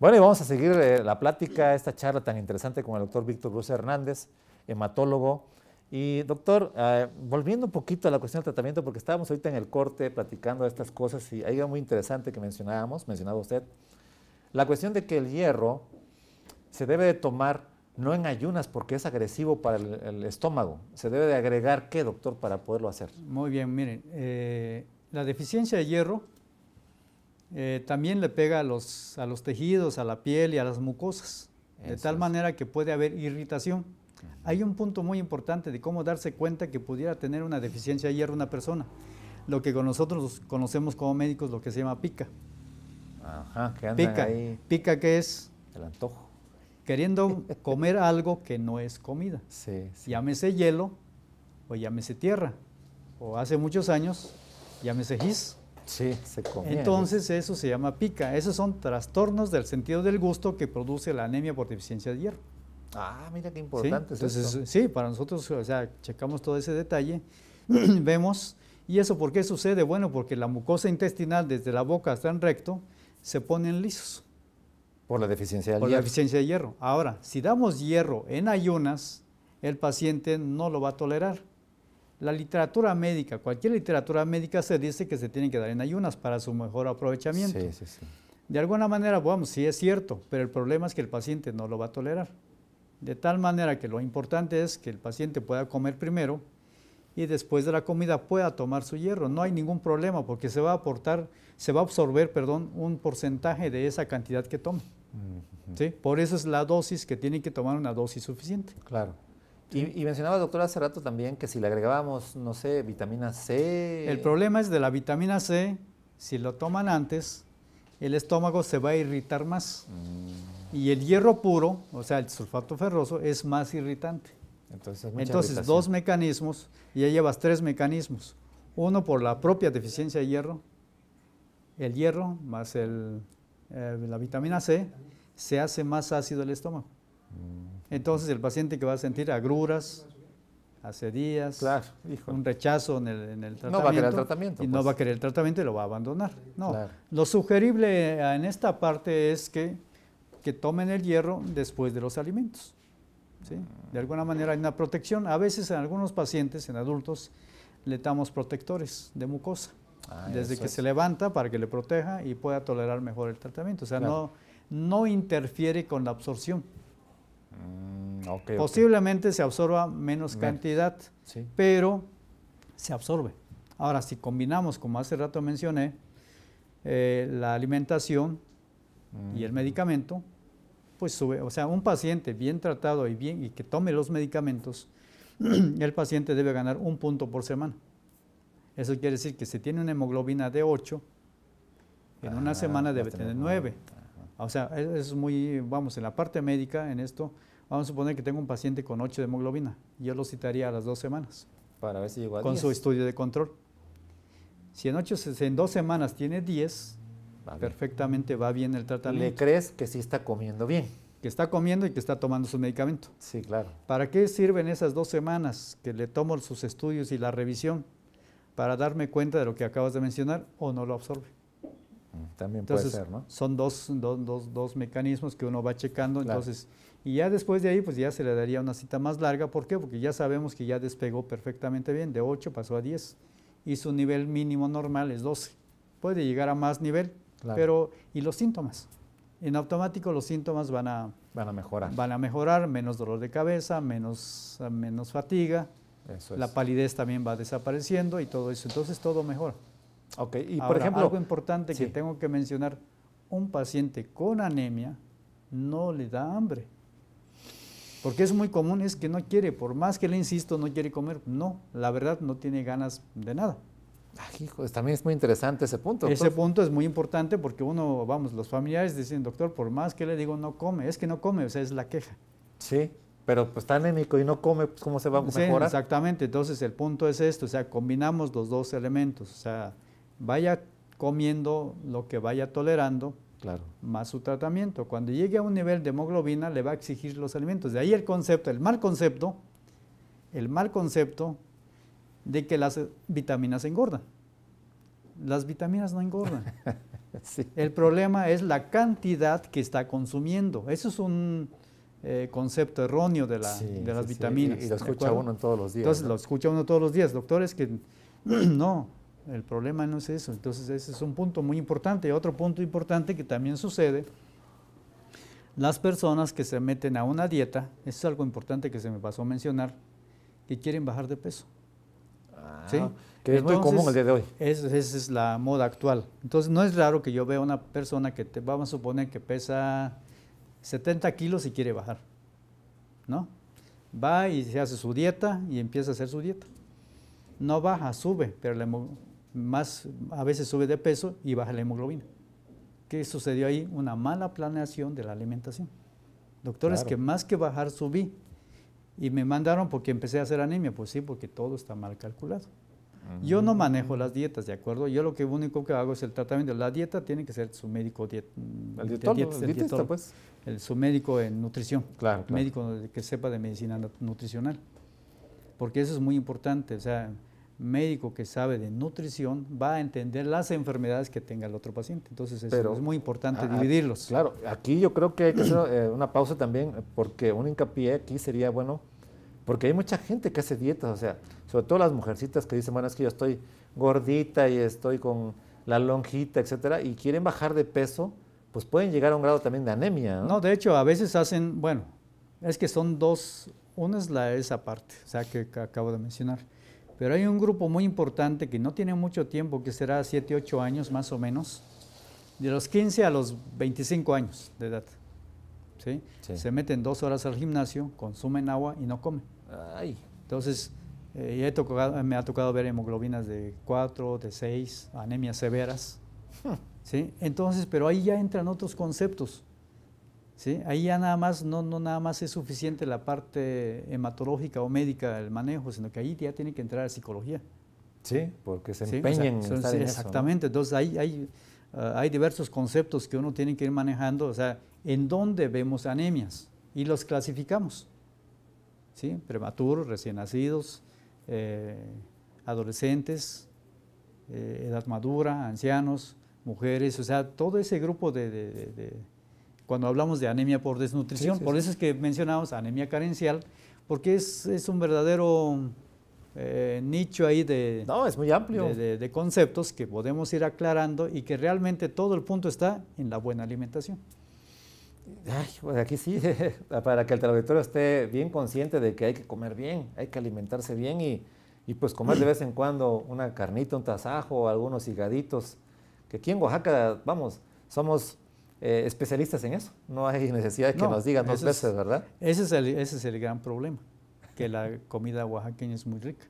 Bueno, y vamos a seguir eh, la plática, esta charla tan interesante con el doctor Víctor Cruz Hernández, hematólogo. Y doctor, eh, volviendo un poquito a la cuestión del tratamiento, porque estábamos ahorita en el corte platicando de estas cosas y hay algo muy interesante que mencionábamos, mencionaba usted, la cuestión de que el hierro se debe de tomar no en ayunas porque es agresivo para el, estómago. Se debe de agregar qué, doctor, para poderlo hacer. Muy bien, miren, eh, la deficiencia de hierro eh, también le pega a los, a los tejidos, a la piel y a las mucosas, de tal manera que puede haber irritación. Hay un punto muy importante de cómo darse cuenta que pudiera tener una deficiencia de hierro una persona, lo que con nosotros conocemos como médicos lo que se llama pica. Ajá, que pica. ahí. Pica que es el antojo. Queriendo comer algo que no es comida. Sí, sí. Llámese hielo o llámese tierra. O hace muchos años, llámese gis. Sí, se come. Entonces eso se llama pica. Esos son trastornos del sentido del gusto que produce la anemia por deficiencia de hierro. Ah, mira qué importante ¿Sí? Entonces, sí, para nosotros, o sea, checamos todo ese detalle, vemos, ¿y eso por qué sucede? Bueno, porque la mucosa intestinal desde la boca hasta el recto se ponen lisos. Por la deficiencia de hierro. Por la deficiencia de hierro. Ahora, si damos hierro en ayunas, el paciente no lo va a tolerar. La literatura médica, cualquier literatura médica se dice que se tiene que dar en ayunas para su mejor aprovechamiento. Sí, sí, sí. De alguna manera, vamos, sí es cierto, pero el problema es que el paciente no lo va a tolerar. De tal manera que lo importante es que el paciente pueda comer primero y después de la comida pueda tomar su hierro. No hay ningún problema porque se va a aportar, se va a absorber, perdón, un porcentaje de esa cantidad que tome. ¿Sí? Por eso es la dosis que tiene que tomar una dosis suficiente. Claro. Y, mencionaba, doctor, hace rato también que si le agregábamos, no sé, vitamina C. El problema es de la vitamina C, si lo toman antes, el estómago se va a irritar más. Mm. Y el hierro puro, o sea, el sulfato ferroso, es más irritante. Entonces, Entonces dos mecanismos, y ya llevas tres mecanismos. Uno por la propia deficiencia de hierro, el hierro más el, eh, la vitamina C, se hace más ácido el estómago. Mm. Entonces el paciente que va a sentir agruras, acidías, un rechazo en el, tratamiento. No va a querer el tratamiento. Y no pues. va a querer el tratamiento y lo va a abandonar. No, lo sugerible en esta parte es que, que tomen el hierro después de los alimentos. ¿sí? De alguna manera hay una protección. A veces en algunos pacientes, en adultos, le damos protectores de mucosa. Ah, desde que se levanta para que le proteja y pueda tolerar mejor el tratamiento. O sea, no, no interfiere con la absorción. Mm, Posiblemente se absorba menos cantidad, pero se absorbe. Ahora, si combinamos, como hace rato mencioné, eh, la alimentación y el mm. medicamento, pues sube. O sea, un paciente bien tratado y, bien, y que tome los medicamentos, el paciente debe ganar un punto por semana. Eso quiere decir que si tiene una hemoglobina de 8, en una ah, semana debe tener 9. O sea, es muy, vamos, en la parte médica, en esto, vamos a suponer que tengo un paciente con 8 de hemoglobina. Yo lo citaría a las dos semanas. Para ver si llegó a Con su estudio de control. Si en, ocho, en dos semanas tiene 10, perfectamente va bien el tratamiento. ¿Le crees que sí está comiendo bien? Que está comiendo y que está tomando su medicamento. Sí, claro. ¿Para qué sirven esas dos semanas que le tomo sus estudios y la revisión? Para darme cuenta de lo que acabas de mencionar o no lo absorbe. También puede ser, ¿no? Son dos, dos, dos, mecanismos que uno va checando, entonces, y ya después de ahí, pues ya se le daría una cita más larga, ¿por qué? Porque ya sabemos que ya despegó perfectamente bien, de 8 pasó a 10, y su nivel mínimo normal es 12. Puede llegar a más nivel, pero, ¿y los síntomas? En automático los síntomas van a, van a mejorar. Van a mejorar, menos dolor de cabeza, menos, menos fatiga, la palidez también va desapareciendo y todo eso, entonces todo mejora. Ok, y por ejemplo... Algo importante que tengo que mencionar, un paciente con anemia no le da hambre. Porque es muy común, es que no quiere, por más que le insisto, no quiere comer. No, la verdad no tiene ganas de nada. Ay, hijo, también es muy interesante ese punto. Ese punto es muy importante porque uno, vamos, los familiares dicen, doctor, por más que le digo no come, es que no come, o sea, es la queja. Sí, pero pues está anémico y no come, pues ¿cómo se va a mejorar? exactamente, entonces el punto es esto, o sea, combinamos los dos elementos, o sea, vaya comiendo lo que vaya tolerando, claro. más su tratamiento. Cuando llegue a un nivel de hemoglobina, le va a exigir los alimentos. De ahí el concepto, el mal concepto, el mal concepto de que las vitaminas engordan. las vitaminas no engordan. El problema es la cantidad que está consumiendo. Eso es un eh, concepto erróneo de, de las vitaminas. Y, lo escucha uno todos los días. Entonces lo escucha uno todos los días. Doctores que no, el problema no es eso. Entonces ese es un punto muy importante. Otro punto importante que también sucede, las personas que se meten a una dieta, eso es algo importante que se me pasó a mencionar, que quieren bajar de peso. Ah, ¿Sí? Que es muy común el día de hoy. Esa es la moda actual. Entonces no es raro que yo vea una persona que te, vamos a suponer que pesa 70 kilos y quiere bajar. ¿No? Va y se hace su dieta y empieza a hacer su dieta. No baja, sube, pero más, a veces sube de peso y baja la hemoglobina. ¿Qué sucedió ahí? Una mala planeación de la alimentación. Doctores, que más que bajar subí. Y me mandaron porque empecé a hacer anemia. Pues sí, porque todo está mal calculado. Yo no manejo las dietas, ¿de acuerdo? Yo lo que único que hago es el tratamiento. La dieta tiene que ser su médico diet, el, dietista, pues. El, su médico en nutrición. Claro, Médico que sepa de medicina nutricional. Porque eso es muy importante. O sea, médico que sabe de nutrición va a entender las enfermedades que tenga el otro paciente. Entonces eso es muy importante dividirlos. Claro, aquí yo creo que hay que hacer eh, una pausa también, porque un hincapié aquí sería bueno porque hay mucha gente que hace dietas, o sea, sobre todo las mujercitas que dicen, bueno, es que yo estoy gordita y estoy con la lonjita, etcétera, y quieren bajar de peso, pues pueden llegar a un grado también de anemia. No, de hecho, a veces hacen, bueno, es que son dos, una es la esa parte, o sea, que, acabo de mencionar. Pero hay un grupo muy importante que no tiene mucho tiempo, que será 7, 8 años más o menos, de los 15 a los 25 años de edad. ¿sí? Se meten dos horas al gimnasio, consumen agua y no comen. Entonces, eh, me ha tocado ver hemoglobinas de 4, de 6, anemias severas. ¿sí? Entonces, pero ahí ya entran otros conceptos. ¿Sí? Ahí ya nada más, no, no nada más es suficiente la parte hematológica o médica, el manejo, sino que ahí ya tiene que entrar la psicología. Sí, porque se empeñan en estar en Exactamente, entonces hay, hay, ah, hay diversos conceptos que uno tiene que ir manejando, o sea, en dónde vemos anemias y los clasificamos. ¿sí? prematuros, recién nacidos, eh, adolescentes, eh, edad madura, ancianos, mujeres, o sea, todo ese grupo de, cuando hablamos de anemia por desnutrición, por eso es que mencionamos anemia carencial, porque es, es un verdadero eh, nicho ahí de, no, es muy amplio. de conceptos que podemos ir aclarando y que realmente todo el punto está en la buena alimentación. Ay, pues aquí sí, para que el teleauditorio esté bien consciente de que hay que comer bien, hay que alimentarse bien y, y pues comer de vez en cuando una carnita, un tasajo, algunos higaditos, que aquí en Oaxaca, vamos, somos eh, especialistas en eso, no hay necesidad de que nos digan dos veces, ¿verdad? Ese es, el, ese es el gran problema, que la comida oaxaqueña es muy rica,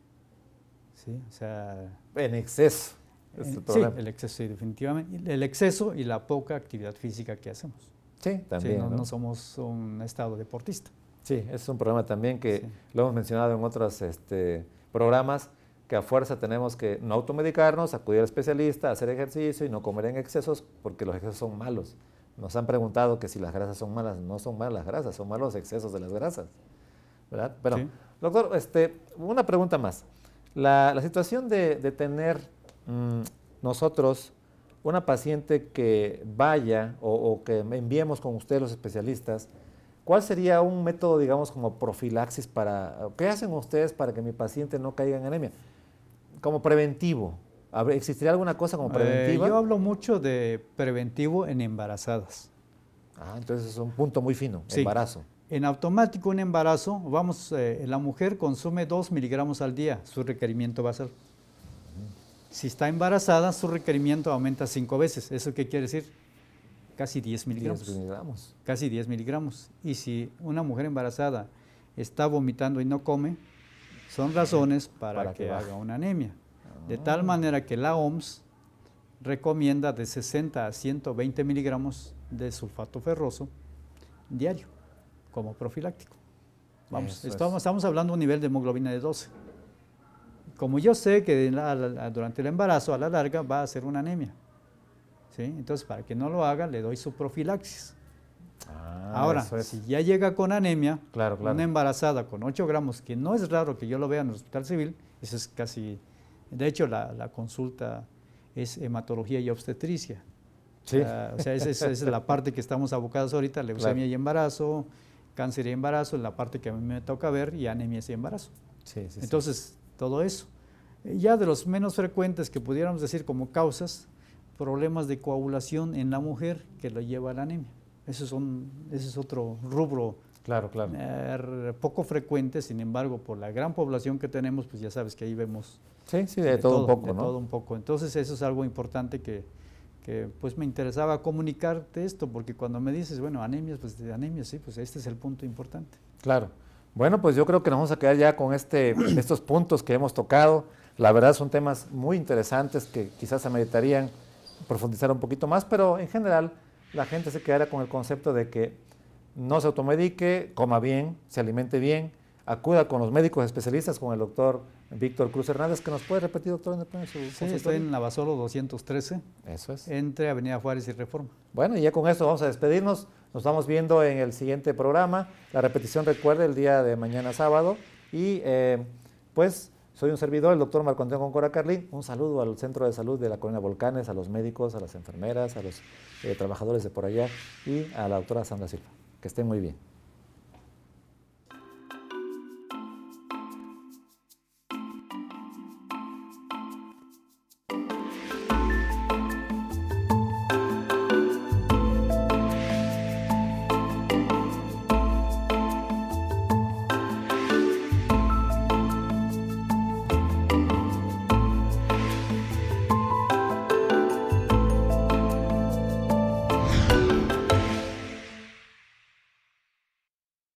¿sí? O sea... En exceso. el sí, el exceso, sí, definitivamente. El exceso y la poca actividad física que hacemos. Sí, también. no, somos un estado deportista. Sí, es un problema también que lo hemos mencionado en otros este, programas, que a fuerza tenemos que no automedicarnos, acudir al especialista, hacer ejercicio y no comer en excesos, porque los excesos son malos. Nos han preguntado que si las grasas son malas, no son malas las grasas, son malos los excesos de las grasas. ¿Verdad? Pero, doctor, este, una pregunta más. La, situación de, tener mm, nosotros una paciente que vaya o, que enviemos con ustedes los especialistas, ¿cuál sería un método, digamos, como profilaxis para, qué hacen ustedes para que mi paciente no caiga en anemia? Como preventivo. ¿Existiría alguna cosa como eh, preventiva? yo hablo mucho de preventivo en embarazadas. Ah, entonces es un punto muy fino, embarazo. En automático un embarazo, vamos, eh, la mujer consume 2 miligramos al día, su requerimiento va a ser si está embarazada, su requerimiento aumenta cinco veces. ¿Eso qué quiere decir? Casi 10 miligramos. Casi 10 miligramos. Y si una mujer embarazada está vomitando y no come, son razones para, que, haga una anemia. De ah. tal manera que la OMS recomienda de 60 a 120 miligramos de sulfato ferroso diario como profiláctico. Vamos, estamos, estamos hablando de un nivel de hemoglobina de 12 como yo sé que durante el embarazo a la larga va a ser una anemia, ¿sí? entonces para que no lo haga le doy su profilaxis. Ah, Ahora, si ya llega con anemia, una embarazada con 8 gramos, que no es raro que yo lo vea en el hospital civil, eso es casi, de hecho la, consulta es hematología y obstetricia. Sí. o sea, esa, es la parte que estamos abocados ahorita, leucemia y embarazo, cáncer y embarazo, es la parte que a mí me toca ver, y anemia y embarazo. Sí, sí, Entonces, todo eso. Ya de los menos frecuentes que pudiéramos decir como causas, problemas de coagulación en la mujer que lo lleva a la anemia. Eso, son, ese es otro rubro claro, claro. Eh, poco frecuente, sin embargo, por la gran población que tenemos, pues ya sabes que ahí vemos sí, sí, de, todo, un poco. De todo un poco. Entonces eso es algo importante que, pues me interesaba comunicarte esto, porque cuando me dices, bueno, anemias, pues de anemias, sí, pues este es el punto importante. Claro. Bueno, pues yo creo que nos vamos a quedar ya con este, estos puntos que hemos tocado. La verdad son temas muy interesantes que quizás ameritarían profundizar un poquito más, pero en general la gente se quedará con el concepto de que no se automedique, coma bien, se alimente bien, acuda con los médicos especialistas, con el doctor Víctor Cruz Hernández, que nos puede repetir, doctor, en su Sí, estoy en Navasolo 213. Eso es. Entre Avenida Juárez y Reforma. Bueno, y ya con esto vamos a despedirnos. Nos vamos viendo en el siguiente programa. La repetición, recuerde, el día de mañana sábado. Y eh, pues soy un servidor, el doctor Marco Antonio Concora Carlín. Un saludo al Centro de Salud de la Colonia Volcanes, a los médicos, a las enfermeras, a los eh, trabajadores de por allá y a la doctora Sandra Silva. Que estén muy bien.